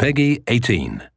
Peggy 18.